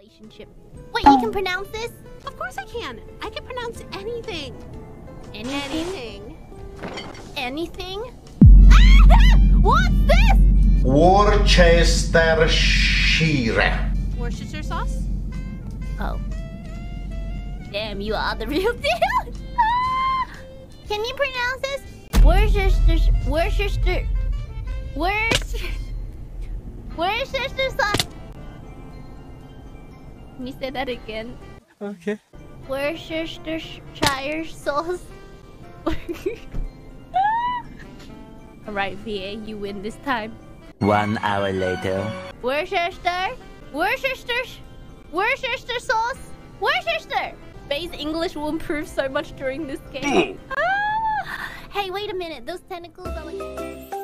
relationship. Wait, you can pronounce this? Of course I can. I can pronounce anything. Anything? Anything. Anything? What's this? Worcestershire. Worcestershire sauce? Oh. Damn, you are the real deal. Can you pronounce this? Worcester, Worcester, Worcester, Worcester sauce. Can you say that again? Okay. Worcestershire sauce. Alright, Bae, you win this time. One hour later. Worcester, Worcester, Worcester sauce, Worcester. Bae's English will improve so much during this game. ah! Hey, wait a minute. Those tentacles are like.